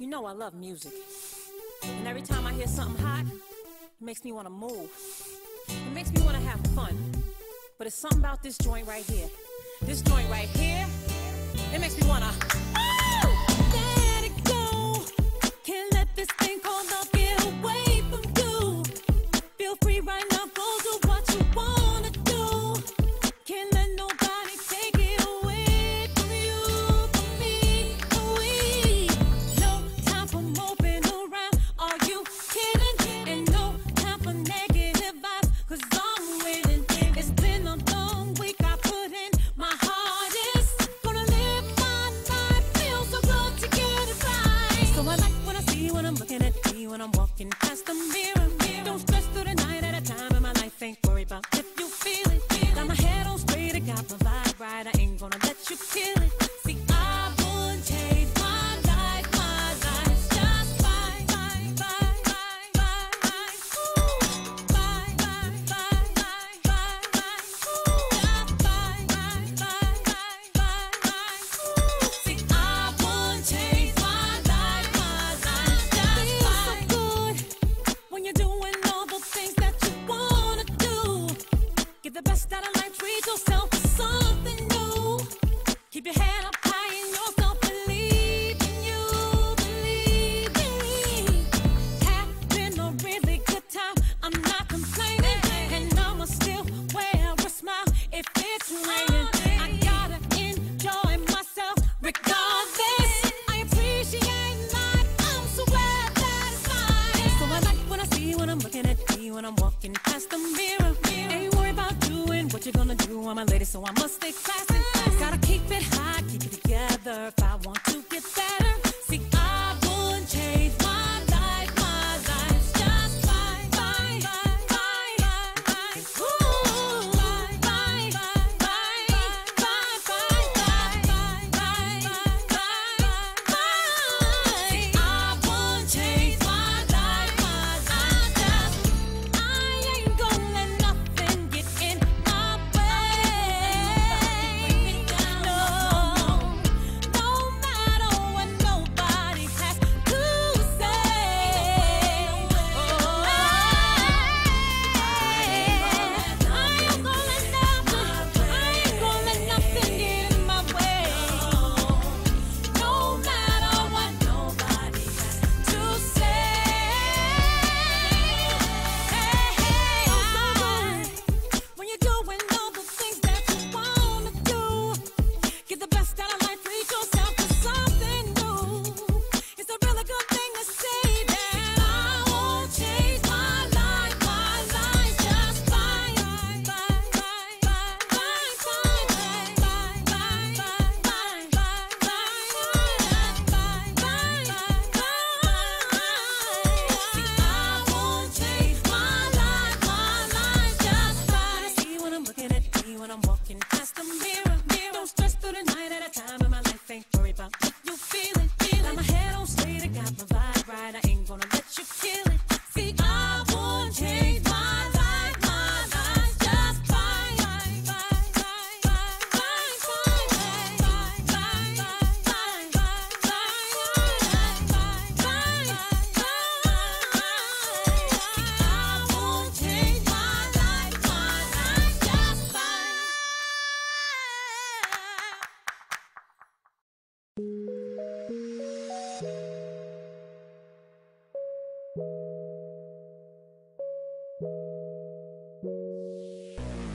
You know I love music. And every time I hear something hot, it makes me want to move. It makes me want to have fun. But it's something about this joint right here. This joint right here, it makes me want to... kill you gonna do? I'm a lady, so I must stay classy. Gotta keep it high, keep it together if I want to get better.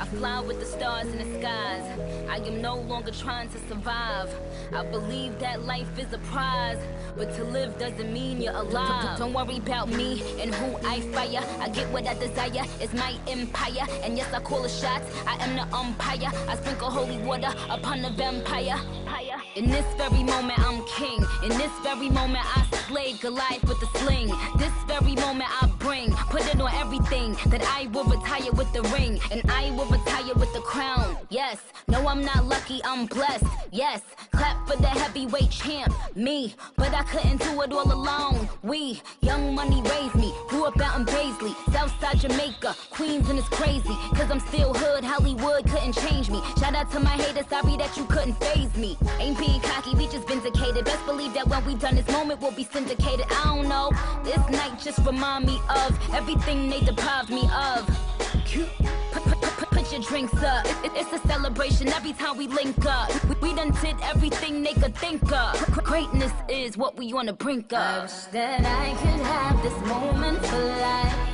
I fly with the stars in the skies. I am no longer trying to survive. I believe that life is a prize, but to live doesn't mean you're alive. Don't worry about me and who I fire. I get what I desire, it's my empire. And yes, I call the shots, I am the umpire. I sprinkle holy water upon the vampire. In this very moment, I'm king. In this very moment, I slay Goliath with a sling. This very moment, I bring. Put it on everything that I will retire with the ring. And I will retire with the crown. Yes, no, I'm not lucky, I'm blessed. Yes, clap for the heavyweight champ. Me, but I couldn't do it all alone. We, young money raised me. Grew up out in Bay about Jamaica, Queens, and it's crazy. Cause I'm still hood, Hollywood couldn't change me. Shout out to my haters, sorry that you couldn't faze me. Ain't being cocky, we just vindicated. Best believe that when we done this moment, we'll be syndicated. I don't know, this night just remind me of everything they deprived me of. Put your drinks up. It's a celebration every time we link up. We done did everything they could think of. Greatness is what we wanna bring up. I wish that I could have this moment for life.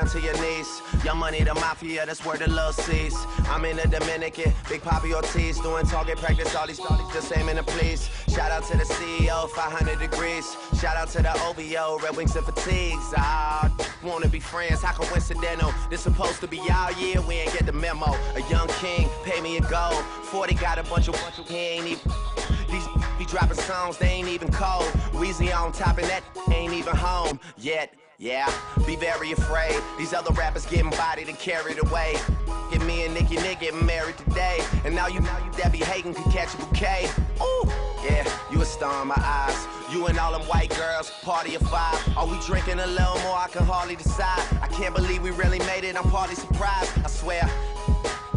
down to your knees. Young money, the mafia, that's where the love sees. I'm in the Dominican, Big Papi Ortiz, doing target practice, all these starlies just aiming to please. Shout out to the CEO, 500 degrees. Shout out to the OVO, Red Wings and Fatigues. Ah, wanna be friends, how coincidental. This supposed to be our year, we ain't get the memo. A young king, pay me a gold. 40 got a bunch of, bunch of, he ain't even. These be dropping songs, they ain't even cold. Weezy on top and that ain't even home yet. Yeah, be very afraid. These other rappers getting bodied and carried away. Get me and Nicki Nick getting married today. And now you, now you be hating could catch a bouquet. Ooh, yeah, you a star in my eyes. You and all them white girls, party of five. Are we drinking a little more? I can hardly decide. I can't believe we really made it. I'm partly surprised. I swear.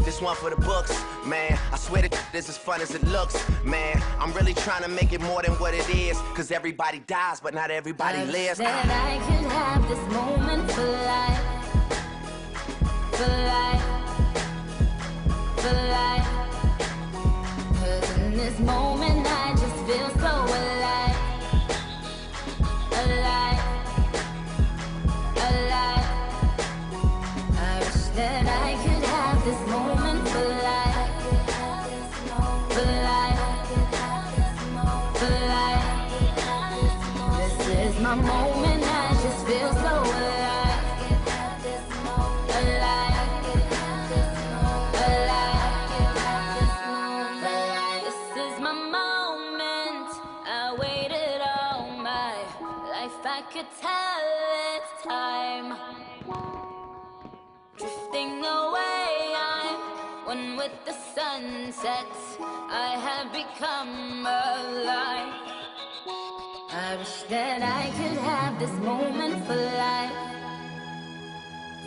This one for the books, man. I swear that this is fun as it looks, man. I'm really trying to make it more than what it is. Cause everybody dies, but not everybody I lives. That uh-huh. I could have this moment for life. For life. Life. I could tell it's time. Drifting away, I'm one with the sunset. I have become alive. I wish that I could have this moment for life.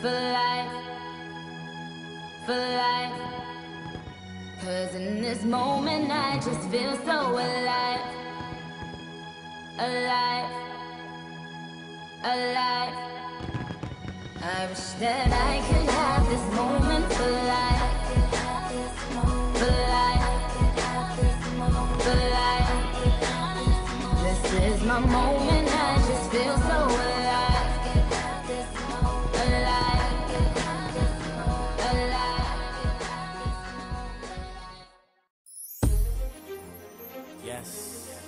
For life. For life. Cause in this moment I just feel so alive. Alive. Alive. I wish that I could have this moment for life. For life. For life. This is my moment, I just feel so alive. Alive. Alive. Yes.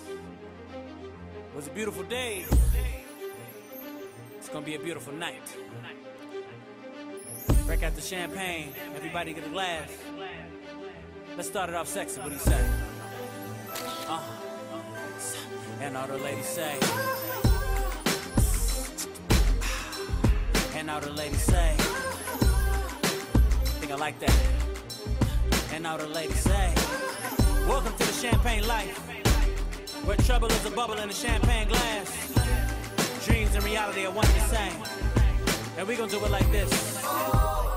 It was a beautiful day. It's gonna be a beautiful night. Break out the champagne. Everybody get a glass. Let's start it off sexy. What do you say? Uh. And all the ladies say. And all the ladies say. Think I like that. And all the ladies say. Welcome to the champagne life. Where trouble is a bubble in a champagne glass. Dreams and reality are one and the same. And we gonna do it like this.